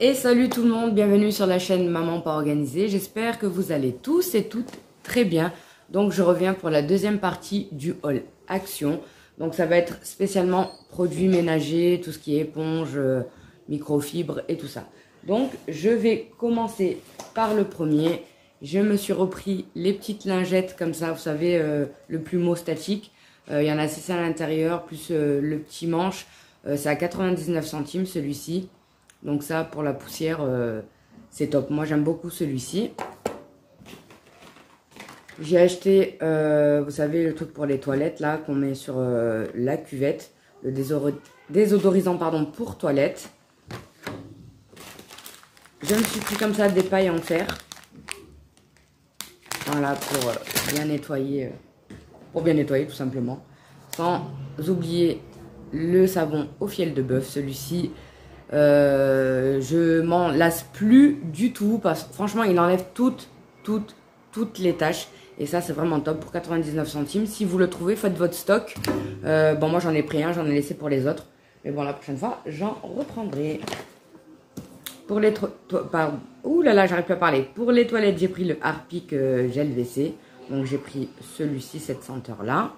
Et salut tout le monde, bienvenue sur la chaîne Maman pas organisée. J'espère que vous allez tous et toutes très bien. Donc je reviens pour la deuxième partie du haul action. Donc ça va être spécialement produits ménagers, tout ce qui est éponge, euh, microfibre et tout ça. Donc je vais commencer par le premier. Je me suis repris les petites lingettes comme ça, vous savez, euh, le plumeau statique. Euh, il y en a 6 à l'intérieur, plus le petit manche. C'est à 99 centimes celui-ci. Donc ça, pour la poussière, c'est top. Moi, j'aime beaucoup celui-ci. J'ai acheté, euh, vous savez, le truc pour les toilettes, là, qu'on met sur euh, la cuvette. Le désodorisant, pardon, pour toilettes. Je me suis pris comme ça des pailles en fer. Voilà, pour euh, bien nettoyer. pour bien nettoyer, tout simplement. Sans oublier le savon au fiel de bœuf. Celui-ci, je m'en lasse plus du tout. Parce que franchement, il enlève toutes, toutes, toutes les tâches. Et ça, c'est vraiment top pour 99 centimes. Si vous le trouvez, faites votre stock. Euh, bon, moi, j'en ai pris un, j'en ai laissé pour les autres. Mais bon, la prochaine fois, j'en reprendrai. Pour les... Là là, j'arrive plus à parler. Pour les toilettes, j'ai pris le Harpic euh, Gel WC. Donc, j'ai pris celui-ci, cette senteur-là.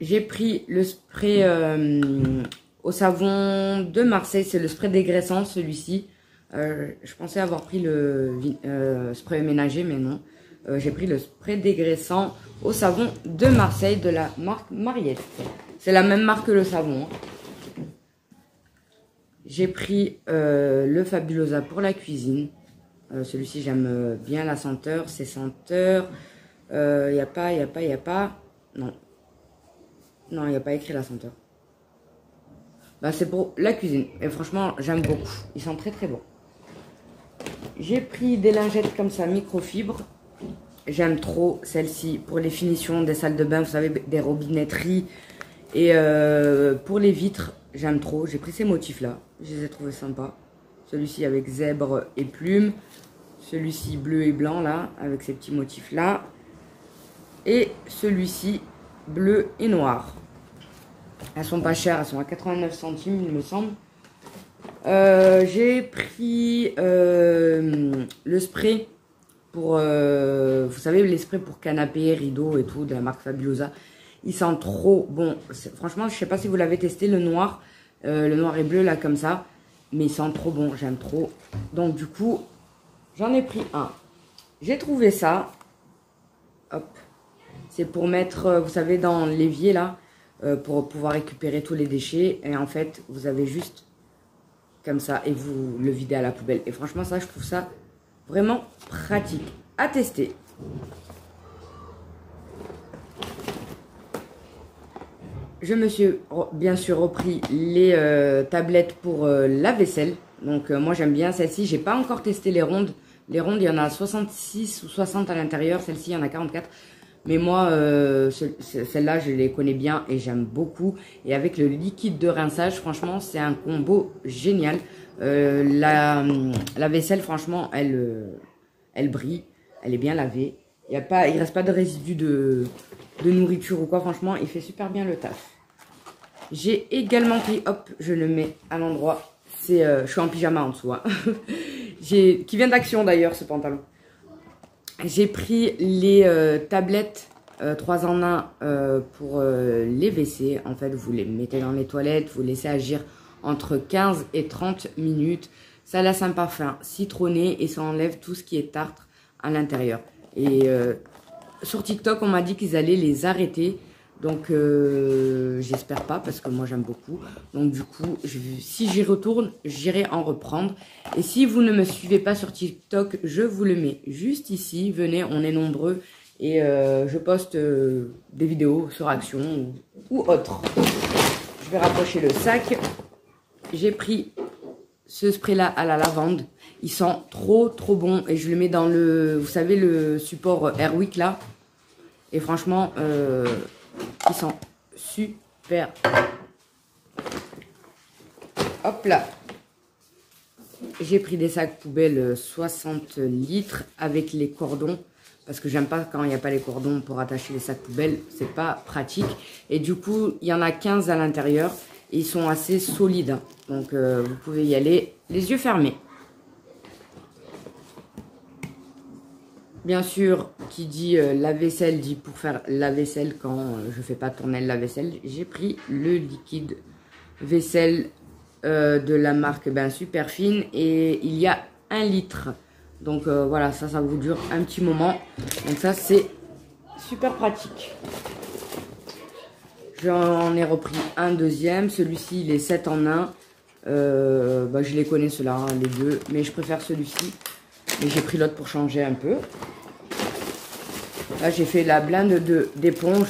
J'ai pris le spray euh, au savon de Marseille. C'est le spray dégraissant, celui-ci. Euh, je pensais avoir pris le euh, spray ménager, mais non. J'ai pris le spray dégraissant au savon de Marseille de la marque Mariette. C'est la même marque que le savon. Hein. J'ai pris le Fabulosa pour la cuisine. Celui-ci, j'aime bien la senteur. C'est senteur. Il n'y a pas, il n'y a pas, il n'y a pas. Non. Non, il n'y a pas écrit la senteur. Bah, c'est pour la cuisine. Et franchement, j'aime beaucoup. Ils sont très très bons. J'ai pris des lingettes comme ça, microfibre. J'aime trop celle-ci pour les finitions des salles de bain, vous savez, des robinetteries. Et euh, pour les vitres, j'aime trop. J'ai pris ces motifs-là. Je les ai trouvés sympas. Celui-ci avec zèbre et plume. Celui-ci bleu et blanc, là, avec ces petits motifs-là. Et celui-ci bleu et noir. Elles sont pas chères, elles sont à 89 centimes, il me semble. Euh, j'ai pris euh, le spray pour, euh, vous savez, les sprays pour canapé, rideau et tout, de la marque Fabulosa. Il sent trop bon. Franchement, je sais pas si vous l'avez testé, le noir. le noir et bleu, là, comme ça. Mais il sent trop bon, j'aime trop. Donc, du coup, j'en ai pris un. J'ai trouvé ça. Hop. C'est pour mettre, vous savez, dans l'évier, là, pour pouvoir récupérer tous les déchets. Et en fait, vous avez juste comme ça et vous le videz à la poubelle. Et franchement, ça, je trouve ça vraiment pratique à tester. Je me suis bien sûr repris les euh, tablettes pour euh, la vaisselle. Donc euh, moi j'aime bien celle-ci. J'ai pas encore testé les rondes. Les rondes, il y en a 66 ou 60 à l'intérieur. Celle-ci, il y en a 44. Mais moi, euh, celle-là, je les connais bien et j'aime beaucoup. Et avec le liquide de rinçage, franchement, c'est un combo génial. Euh, la, la, vaisselle, franchement, elle, euh, elle brille. Elle est bien lavée. Il y a pas, il reste pas de résidus de, de nourriture ou quoi. Franchement, il fait super bien le taf. J'ai également pris, hop, je le mets à l'endroit. C'est, je suis en pyjama en dessous. Hein. qui vient d'action d'ailleurs, ce pantalon. J'ai pris les euh, tablettes 3 euh, en 1 euh, pour les WC. En fait, vous les mettez dans les toilettes, vous laissez agir entre 15 et 30 minutes. Ça laisse un parfum citronné et ça enlève tout ce qui est tartre à l'intérieur. Et sur TikTok, on m'a dit qu'ils allaient les arrêter donc, euh, j'espère pas parce que moi j'aime beaucoup. Donc, du coup, si j'y retourne, j'irai en reprendre. Et si vous ne me suivez pas sur TikTok, je vous le mets juste ici. Venez, on est nombreux. Et euh, je poste euh, des vidéos sur Action ou, autre. Je vais rapprocher le sac. J'ai pris ce spray-là à la lavande. Il sent trop, trop bon. Et je le mets dans le, vous savez, le support Airwick là. Et franchement, super. Hop là. J'ai pris des sacs poubelles 60 litres avec les cordons. Parce que j'aime pas quand il n'y a pas les cordons pour attacher les sacs poubelles. C'est pas pratique. Et du coup, il y en a 15 à l'intérieur. ils sont assez solides. Hein. Donc euh, vous pouvez y aller les yeux fermés. Bien sûr, qui dit euh, la vaisselle dit pour faire la vaisselle quand euh, je fais pas tourner la vaisselle. J'ai pris le liquide vaisselle de la marque ben, Super Fine et il y a un litre. Donc voilà, ça, ça vous dure un petit moment. Donc ça, c'est super pratique. J'en ai repris un deuxième. Celui-ci, il est 7 en 1. Euh, bah, je les connais ceux-là, hein, les deux. Mais je préfère celui-ci. Mais j'ai pris l'autre pour changer un peu. Là, j'ai fait la blinde d'éponges.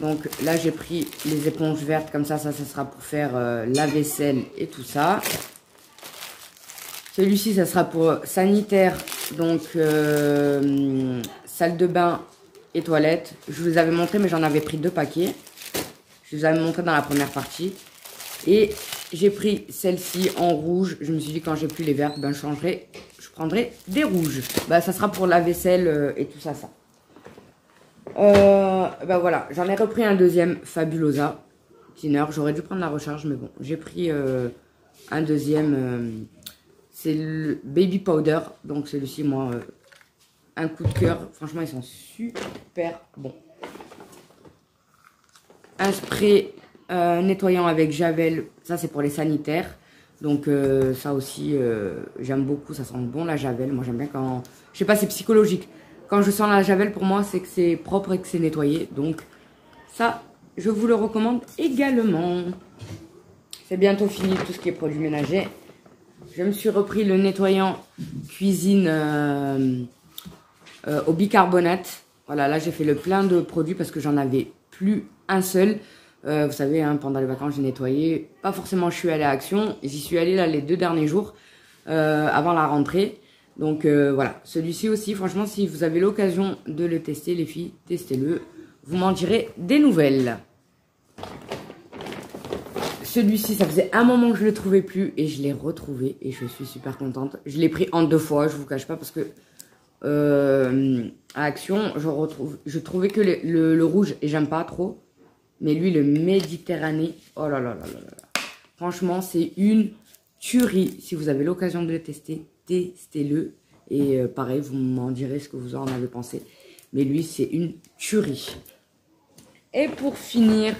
Donc là, j'ai pris les éponges vertes. Comme ça, ça, ça sera pour faire euh, la vaisselle et tout ça. Celui-ci, ça sera pour sanitaire. Donc, euh, salle de bain et toilette. Je vous avais montré, mais j'en avais pris deux paquets. Je vous avais montré dans la première partie. Et j'ai pris celle-ci en rouge. Je me suis dit quand j'ai plus les vertes, ben je changerai. Je prendrai des rouges. Bah ça sera pour la vaisselle euh, et tout ça, ça. Euh, ben voilà, j'en ai repris un deuxième Fabulosa Thinner. J'aurais dû prendre la recharge, mais bon, j'ai pris euh, un deuxième. c'est le Baby Powder. Donc celui-ci, moi, un coup de cœur. Franchement, ils sont super bons un spray euh, nettoyant avec Javel, ça c'est pour les sanitaires. Donc euh, ça aussi, euh, j'aime beaucoup, ça sent bon la Javel. Moi j'aime bien quand... Je sais pas, c'est psychologique. Quand je sens la Javel, pour moi, c'est que c'est propre et que c'est nettoyé. Donc ça, je vous le recommande également. C'est bientôt fini tout ce qui est produits ménagers. Je me suis repris le nettoyant cuisine au bicarbonate. Voilà, là j'ai fait le plein de produits parce que j'en avais plus un seul. Euh, vous savez, hein, pendant les vacances, j'ai nettoyé. Pas forcément, je suis allée à Action. J'y suis allée là les deux derniers jours euh, avant la rentrée. Donc euh, voilà, celui-ci aussi, franchement, si vous avez l'occasion de le tester, les filles, testez-le. Vous m'en direz des nouvelles. Celui-ci, ça faisait un moment que je ne le trouvais plus et je l'ai retrouvé et je suis super contente. Je l'ai pris en deux fois, je vous cache pas, parce que à Action, je trouvais que le, le rouge, et j'aime pas trop, mais lui, le Méditerranée, oh là là là là là. Franchement, c'est une tuerie. Si vous avez l'occasion de le tester, testez-le. Et euh, pareil, vous m'en direz ce que vous en avez pensé. Mais lui, c'est une tuerie. Et pour finir,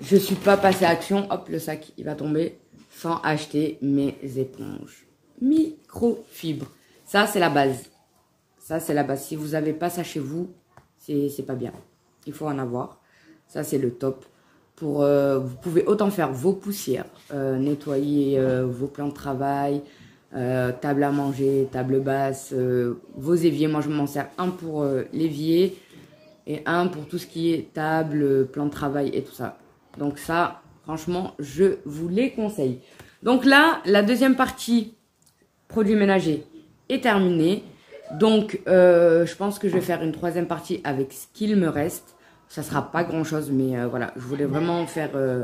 je suis pas passé à action. Hop, le sac, il va tomber sans acheter mes éponges. Microfibre. Ça, c'est la base. Ça, c'est la base. Si vous n'avez pas ça chez vous, c'est pas bien il faut en avoir. Ça, c'est le top. Pour, euh, vous pouvez autant faire vos poussières, euh, nettoyer euh, vos plans de travail, table à manger, table basse, vos éviers. Moi, je m'en sers un pour l'évier et un pour tout ce qui est table, plan de travail et tout ça. Donc ça, franchement, je vous les conseille. Donc là, la deuxième partie, produits ménagers, est terminée. Donc, je pense que je vais faire une troisième partie avec ce qu'il me reste ça sera pas grand chose, mais euh, voilà, je voulais vraiment faire euh,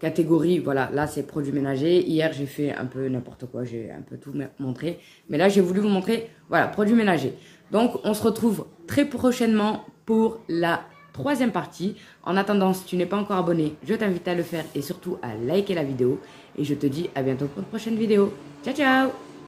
catégorie. Voilà, là c'est produits ménagers. Hier j'ai fait un peu n'importe quoi, j'ai un peu tout montré. Mais là j'ai voulu vous montrer, voilà, produits ménagers. Donc on se retrouve très prochainement pour la troisième partie. En attendant, si tu n'es pas encore abonné, je t'invite à le faire et surtout à liker la vidéo. Et je te dis à bientôt pour une prochaine vidéo. Ciao ciao